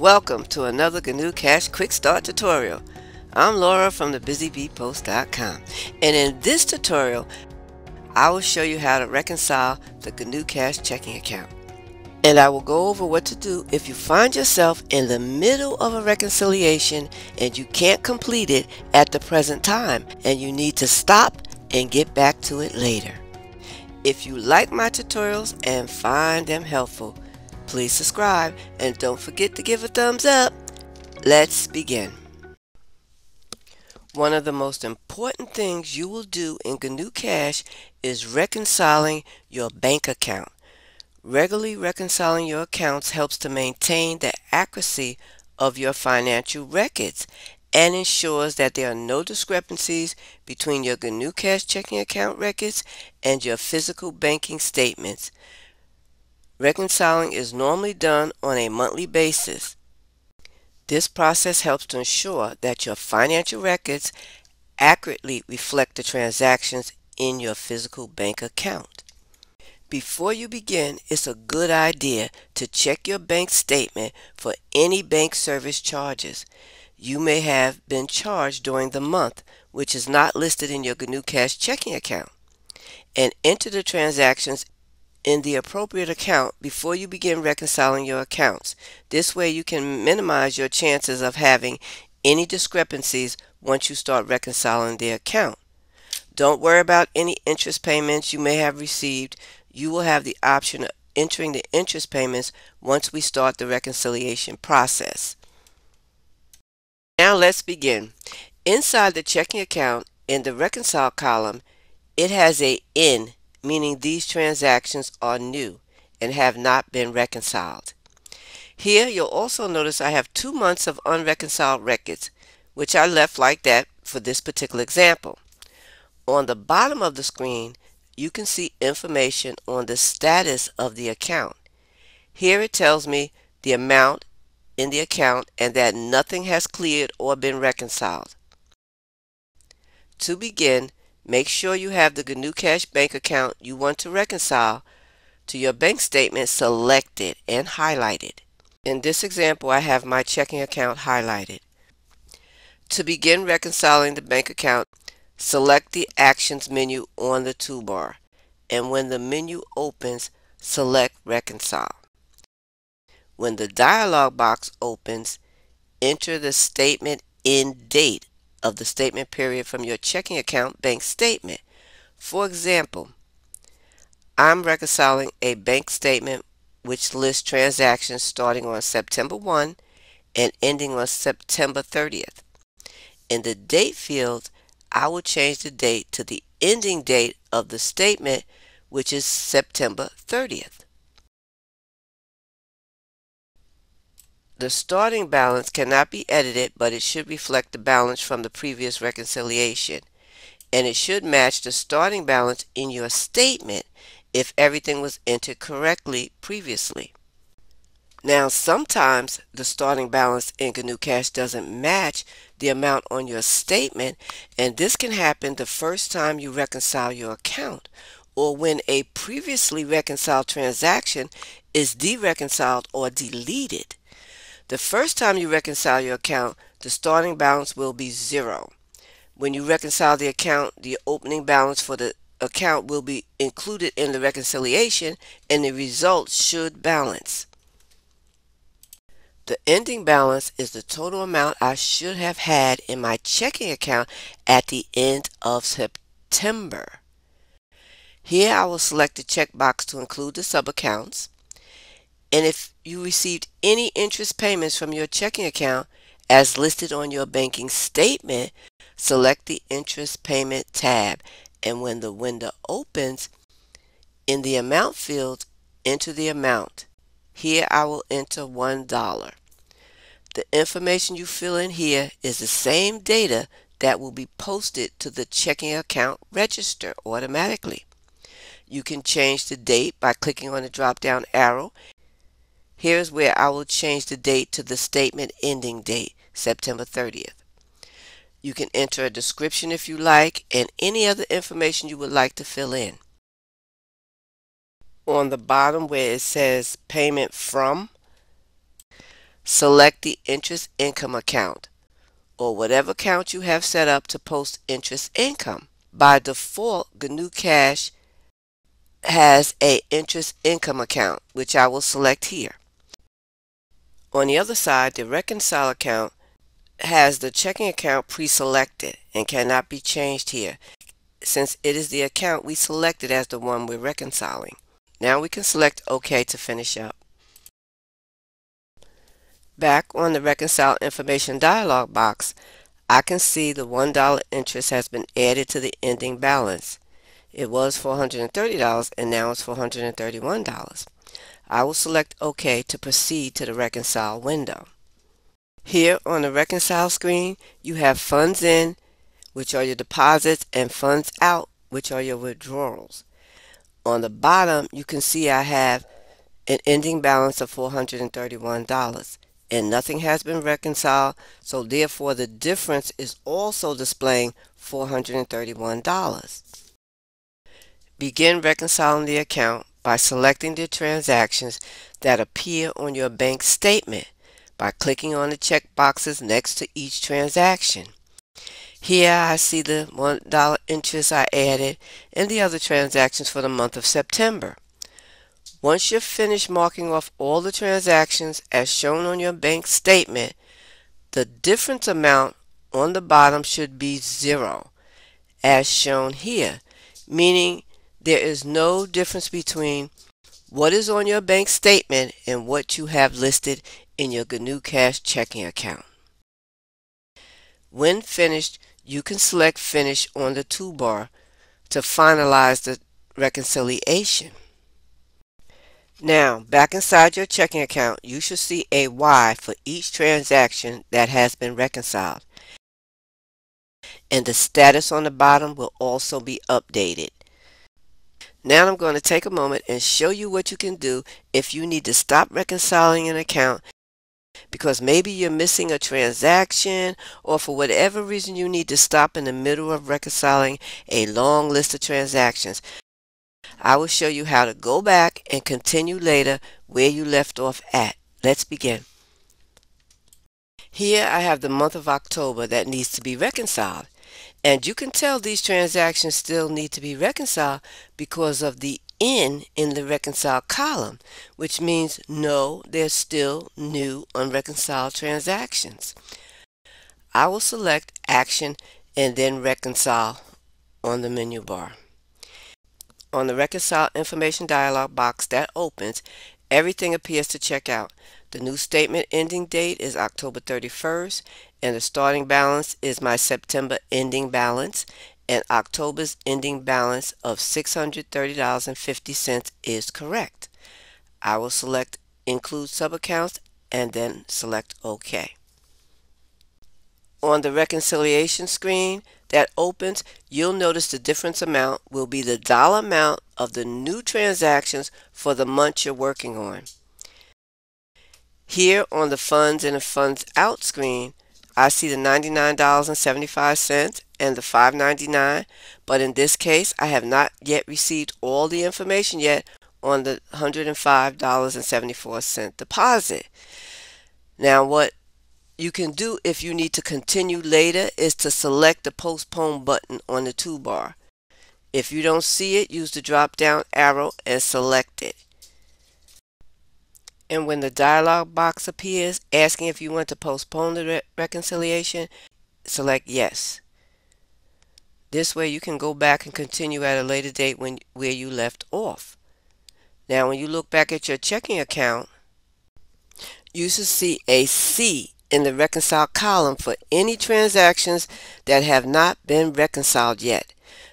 Welcome to another GNU Cash Quick Start tutorial. I'm Laura from thebusybeepost.com and in this tutorial I will show you how to reconcile the GNU Cash checking account. And I will go over what to do if you find yourself in the middle of a reconciliation and you can't complete it at the present time and you need to stop and get back to it later. If you like my tutorials and find them helpful, Please subscribe and don't forget to give a thumbs up. Let's begin. One of the most important things you will do in GNU Cash is reconciling your bank account. Regularly reconciling your accounts helps to maintain the accuracy of your financial records and ensures that there are no discrepancies between your GNU Cash checking account records and your physical banking statements. Reconciling is normally done on a monthly basis. This process helps to ensure that your financial records accurately reflect the transactions in your physical bank account. Before you begin, it's a good idea to check your bank statement for any bank service charges. You may have been charged during the month, which is not listed in your GNU Cash checking account, and enter the transactions in the appropriate account before you begin reconciling your accounts. This way you can minimize your chances of having any discrepancies once you start reconciling the account. Don't worry about any interest payments you may have received. You will have the option of entering the interest payments once we start the reconciliation process. Now let's begin. Inside the checking account in the reconcile column, it has a N meaning these transactions are new and have not been reconciled. Here you'll also notice I have two months of unreconciled records, which I left like that for this particular example. On the bottom of the screen, you can see information on the status of the account. Here it tells me the amount in the account and that nothing has cleared or been reconciled. To begin, Make sure you have the GNU Cash bank account you want to reconcile to your bank statement selected and highlighted. In this example, I have my checking account highlighted. To begin reconciling the bank account, select the Actions menu on the toolbar, and when the menu opens, select Reconcile. When the dialog box opens, enter the statement end date of the statement period from your checking account bank statement. For example, I'm reconciling a bank statement which lists transactions starting on September 1 and ending on September 30th. In the date field, I will change the date to the ending date of the statement, which is September 30th. The starting balance cannot be edited, but it should reflect the balance from the previous reconciliation. And it should match the starting balance in your statement if everything was entered correctly previously. Now, sometimes the starting balance in GNU Cash doesn't match the amount on your statement, and this can happen the first time you reconcile your account or when a previously reconciled transaction is dereconciled or deleted. The first time you reconcile your account, the starting balance will be zero. When you reconcile the account, the opening balance for the account will be included in the reconciliation and the result should balance. The ending balance is the total amount I should have had in my checking account at the end of September. Here I will select the checkbox to include the subaccounts. And if you received any interest payments from your checking account as listed on your banking statement, select the Interest Payment tab. And when the window opens, in the Amount field, enter the amount. Here I will enter $1. The information you fill in here is the same data that will be posted to the checking account register automatically. You can change the date by clicking on the drop down arrow Here's where I will change the date to the statement ending date, September 30th. You can enter a description if you like and any other information you would like to fill in. On the bottom where it says payment from, select the interest income account or whatever account you have set up to post interest income. By default, GNU Cash has a interest income account, which I will select here. On the other side, the reconcile account has the checking account pre-selected and cannot be changed here since it is the account we selected as the one we're reconciling. Now we can select OK to finish up. Back on the Reconcile Information dialog box, I can see the $1 interest has been added to the ending balance. It was $430 and now it's $431. I will select OK to proceed to the Reconcile window. Here on the Reconcile screen, you have Funds In, which are your deposits, and Funds Out, which are your withdrawals. On the bottom, you can see I have an ending balance of $431 and nothing has been reconciled, so therefore the difference is also displaying $431. Begin reconciling the account by selecting the transactions that appear on your bank statement by clicking on the check boxes next to each transaction. Here I see the $1 interest I added and the other transactions for the month of September. Once you're finished marking off all the transactions as shown on your bank statement, the difference amount on the bottom should be zero, as shown here, meaning there is no difference between what is on your bank statement and what you have listed in your GNU Cash checking account. When finished, you can select Finish on the toolbar to finalize the reconciliation. Now, back inside your checking account, you should see a Y for each transaction that has been reconciled. And the status on the bottom will also be updated. Now I'm going to take a moment and show you what you can do if you need to stop reconciling an account because maybe you're missing a transaction or for whatever reason you need to stop in the middle of reconciling a long list of transactions. I will show you how to go back and continue later where you left off at. Let's begin. Here I have the month of October that needs to be reconciled. And you can tell these transactions still need to be reconciled because of the N in the reconcile column, which means no, there's still new unreconciled transactions. I will select Action and then Reconcile on the menu bar. On the Reconcile Information dialog box that opens, everything appears to check out. The new statement ending date is October 31st, and the starting balance is my September ending balance, and October's ending balance of $630.50 is correct. I will select Include Subaccounts and then select OK. On the reconciliation screen that opens, you'll notice the difference amount will be the dollar amount of the new transactions for the month you're working on. Here on the Funds and the Funds Out screen, I see the $99.75 and the $5.99, but in this case, I have not yet received all the information yet on the $105.74 deposit. Now, what you can do if you need to continue later is to select the postpone button on the toolbar. If you don't see it, use the drop down arrow and select it. And when the dialog box appears asking if you want to postpone the re reconciliation, select yes. This way you can go back and continue at a later date when where you left off. Now when you look back at your checking account, you should see a C in the reconcile column for any transactions that have not been reconciled yet.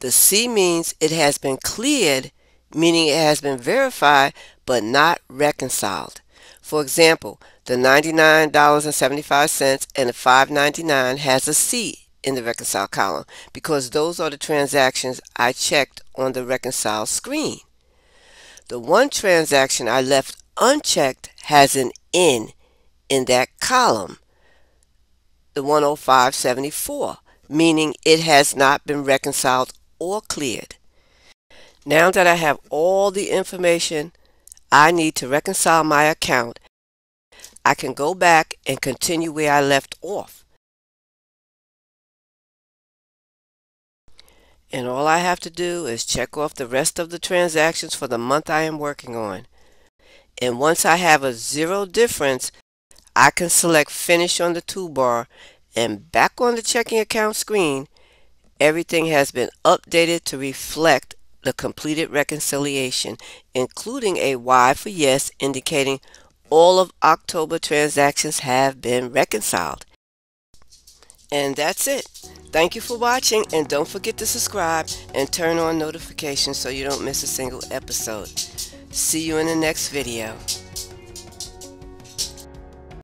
The C means it has been cleared, meaning it has been verified but not reconciled. For example, the $99.75 and the $5.99 has a C in the reconcile column because those are the transactions I checked on the reconcile screen. The one transaction I left unchecked has an N in that column, the 10574, meaning it has not been reconciled or cleared. Now that I have all the information I need to reconcile my account, I can go back and continue where I left off. And all I have to do is check off the rest of the transactions for the month I am working on. And once I have a zero difference, I can select Finish on the toolbar and back on the checking account screen, everything has been updated to reflect the completed reconciliation, including a Y for yes indicating all of October transactions have been reconciled. And that's it. Thank you for watching and don't forget to subscribe and turn on notifications so you don't miss a single episode. See you in the next video.